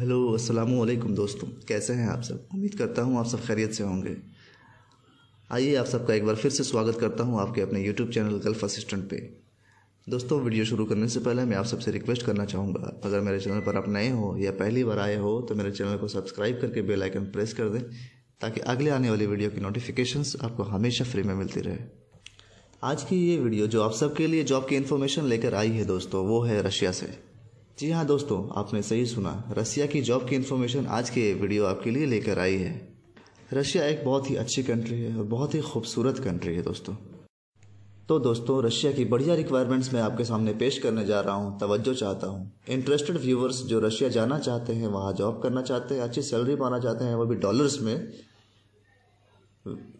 Hello अस्सलाम वालेकुम दोस्तों। कैसे हैं आप सब? उम्मीद करता हूँ आप सब खैरियत से होंगे। आइए आप सबका एक बार फिर से स्वागत करता हूँ आपके अपने यूट्यूब चैनल गल्फ असिस्टेंट पे। दोस्तों, वीडियो शुरू करने से पहले मैं आप सबसे रिक्वेस्ट करना चाहूँगा, अगर मेरे चैनल पर आप नए हो या पहली बार आए हो तो मेरे चैनल को सब्सक्राइब करके बेल आइकन प्रेस कर दें, ताकि अगले आने वाली वीडियो की नोटिफिकेशंस आपको हमेशा फ्री में मिलती रहे। आज की ये वीडियो जो आप सबके लिए जॉब की इन्फॉर्मेशन लेकर आई है दोस्तों, वो है रशिया से। जी हाँ दोस्तों, आपने सही सुना। रशिया की जॉब की इन्फॉर्मेशन आज के वीडियो आपके लिए लेकर आई है। रशिया एक बहुत ही अच्छी कंट्री है और बहुत ही खूबसूरत कंट्री है दोस्तों। तो दोस्तों, रशिया की बढ़िया रिक्वायरमेंट्स मैं आपके सामने पेश करने जा रहा हूँ, तवज्जो चाहता हूँ। इंटरेस्टेड व्यूवर्स जो रशिया जाना चाहते हैं, वहाँ जॉब करना चाहते हैं, अच्छी सैलरी पाना चाहते हैं वो भी डॉलर्स में,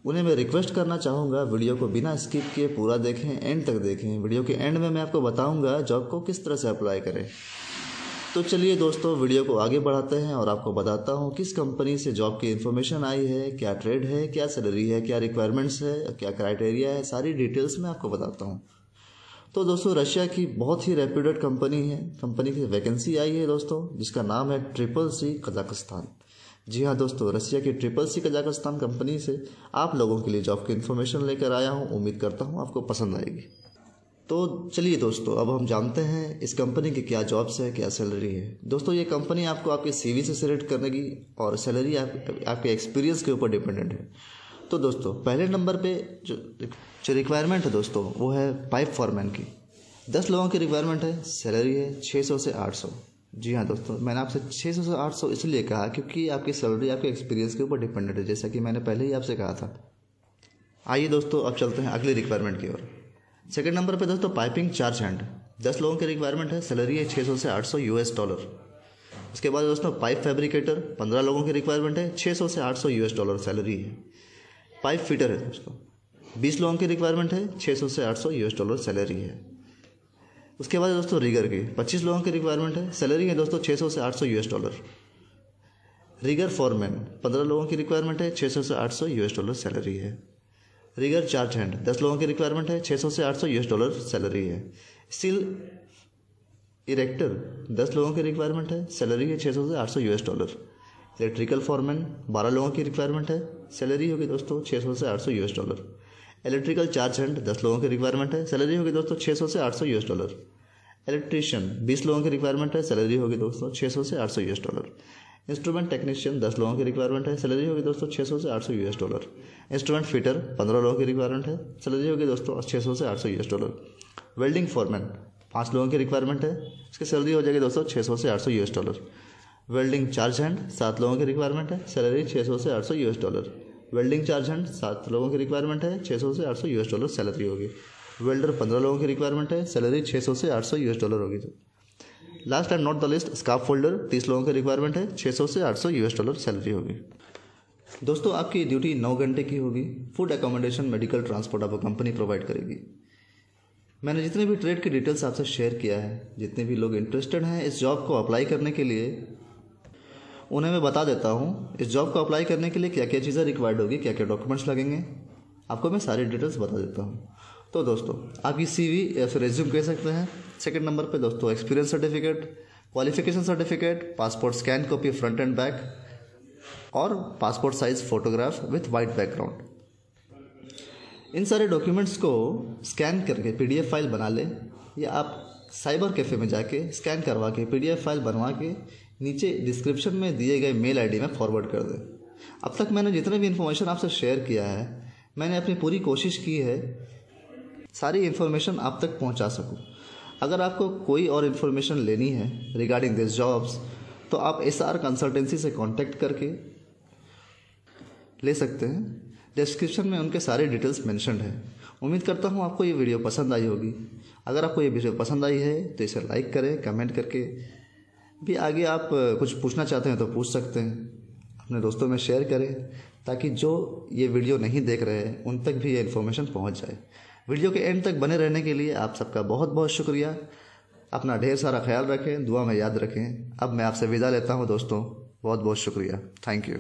उन्हें मैं रिक्वेस्ट करना चाहूँगा वीडियो को बिना स्किप किए पूरा देखें एंड तक देखें। वीडियो के एंड में मैं आपको बताऊँगा जॉब को किस तरह से अप्लाई करें। तो चलिए दोस्तों, वीडियो को आगे बढ़ाते हैं और आपको बताता हूँ किस कंपनी से जॉब की इन्फॉर्मेशन आई है, क्या ट्रेड है, क्या सैलरी है, क्या रिक्वायरमेंट्स है, क्या क्राइटेरिया है, सारी डिटेल्स मैं आपको बताता हूँ। तो दोस्तों, रशिया की बहुत ही रेप्यूटेड कंपनी है। कंपनी की वैकेंसी आई है दोस्तों, जिसका नाम है ट्रिपल सी कजाकिस्तान जी हाँ दोस्तों, रशिया की ट्रिपल सी कजाकिस्तान कंपनी से आप लोगों के लिए जॉब की इन्फॉर्मेशन लेकर आया हूँ। उम्मीद करता हूँ आपको पसंद आएगी। तो चलिए दोस्तों अब हम जानते हैं इस कंपनी की क्या जॉब्स है क्या सैलरी है। दोस्तों ये कंपनी आपको आपके सीवी से सिलेक्ट करने की और सैलरी आप, आपके एक्सपीरियंस के ऊपर डिपेंडेंट है। तो दोस्तों पहले नंबर पे जो जो रिक्वायरमेंट है दोस्तों वो है पाइप फॉरमैन की। दस लोगों की रिक्वायरमेंट है सैलरी है छः सौ से आठ सौ। जी हाँ दोस्तों मैंने आपसे छः सौ से आठ सौ इसलिए कहा क्योंकि आपकी सैलरी आपके एक्सपीरियंस के ऊपर डिपेंडेंट है जैसा कि मैंने पहले ही आपसे कहा था। आइए दोस्तों अब चलते हैं अगली रिक्वायरमेंट की ओर। सेकंड नंबर पे दोस्तों पाइपिंग चार्ज हैंड दस लोगों की रिक्वायरमेंट है सैलरी है छः सौ से आठ सौ डॉलर उसके बाद दोस्तों पाइप फैब्रिकेटर पंद्रह लोगों की रिक्वायरमेंट है छः सौ से आठ सौ यू डॉलर सैलरी है. पाइप फिटर है दोस्तों. बीस लोगों की रिक्वायरमेंट है छः सौ से आठ सौ यू डॉलर सैलरी है. उसके बाद दोस्तों रिगर की. पच्चीस लोगों की रिक्वायरमेंट है सैलरी है दोस्तों छः सौ से आठ सौ यू डॉलर रिगर फॉरमैन पंद्रह लोगों की रिक्वायरमेंट है छः सौ से आठ सौ यू डॉलर सैलरी है. रिगर चार्ज हैंड दस लोगों की रिक्वायरमेंट है छः सौ से आठ सौ यूएस डॉलर सैलरी है। स्टील इरेक्टर दस लोगों की रिक्वायरमेंट है सैलरी है छः सौ से आठ सौ यूएस डॉलर इलेक्ट्रिकल फॉरमैन बारह लोगों की रिक्वायरमेंट है सैलरी होगी दोस्तों छः सौ से आठ सौ US dollar electrical charge hand दस लोगों की रिक्वायरमेंट है सैलरी होगी दोस्तों छः सौ से आठ सौ यूएस डॉलर इलेक्ट्रीशियन बीस लोगों की रिक्वायरमेंट है सैलरी होगी दोस्तों छः सौ से आठ सौ यूएस डॉलर इंस्ट्रूमेंट टेक्नीशियन दस लोगों की रिक्वायरमेंट है। सैलरी होगी दोस्तों छः सौ से आठ सौ यूएस डॉलर इंस्ट्रूमेंट फिटर पंद्रह लोगों की रिक्वायरमेंट है। सैलरी होगी दोस्तों छः सौ से आठ सौ यूएस डॉलर वेल्डिंग फॉरमैन पाँच लोगों की रिक्वायरमेंट है। इसकी सैलरी हो जाएगी दोस्तों छः सौ से आठ सौ US dollar welding charge hand सात लोगों की रिक्वायरमेंट है। सैलरी छः सौ से आठ सौ US dollar welding charge hand सात लोगों की रिक्वायरमेंट है। छः सौ से आठ सौ यू डॉलर सैलरी होगी। वेल्डर पंद्रह लोगों की रिक्वायरमेंट है। सैलरी छः सौ से आठ सौ यू डॉलर होगी। Last and not the list scaffolder तीस लोगों की रिक्वायरमेंट है छः सौ से आठ सौ यू डॉलर सैलरी होगी। दोस्तों, आपकी ड्यूटी नौ घंटे की होगी। फ़ूड एकोमोडेशन मेडिकल ट्रांसपोर्ट आपको कंपनी प्रोवाइड करेगी। मैंने जितने भी ट्रेड की डिटेल्स आपसे शेयर किया है, जितने भी लोग इंटरेस्टेड हैं इस जॉब को अप्लाई करने के लिए, उन्हें मैं बता देता हूँ, इस जॉब को अप्लाई करने के लिए क्या क्या चीज़ें रिक्वायर्ड होगी क्या क्या डॉक्यूमेंट्स लगेंगे। आपको मैं सारी डिटेल्स बता देता हूँ। तो दोस्तों आपकी सी वी या फिर रेज्यूम कह सकते हैं। सेकंड नंबर पे दोस्तों experience certificate qualification certificate passport scan copy front and back और passport size photograph with white background इन सारे डॉक्यूमेंट्स को स्कैन करके पीडीएफ फ़ाइल बना लें, या आप साइबर कैफ़े में जाके स्कैन करवा के पीडीएफ फ़ाइल बनवा के नीचे डिस्क्रिप्शन में दिए गए मेल आईडी में फॉरवर्ड कर दें। अब तक मैंने जितने भी इन्फॉर्मेशन आपसे शेयर किया है, मैंने अपनी पूरी कोशिश की है सारी इन्फॉर्मेशन आप तक पहुँचा सकूँ। अगर आपको कोई और इन्फॉर्मेशन लेनी है रिगार्डिंग दिस जॉब्स तो आप एस आर कंसल्टेंसी से कांटेक्ट करके ले सकते हैं। डिस्क्रिप्शन में उनके सारे डिटेल्स मेंशनड है। उम्मीद करता हूँ आपको ये वीडियो पसंद आई होगी। अगर आपको ये वीडियो पसंद आई है तो इसे लाइक करें कमेंट करके। भी आगे आप कुछ पूछना चाहते हैं तो पूछ सकते हैं। अपने दोस्तों में शेयर करें, ताकि जो ये वीडियो नहीं देख रहे हैं, उन तक भी ये इन्फॉर्मेशन पहुँच जाए। वीडियो के एंड तक बने रहने के लिए आप सबका बहुत बहुत शुक्रिया। अपना ढेर सारा ख्याल रखें, दुआ में याद रखें। अब मैं आपसे विदा लेता हूँ, दोस्तों। बहुत बहुत शुक्रिया। Thank you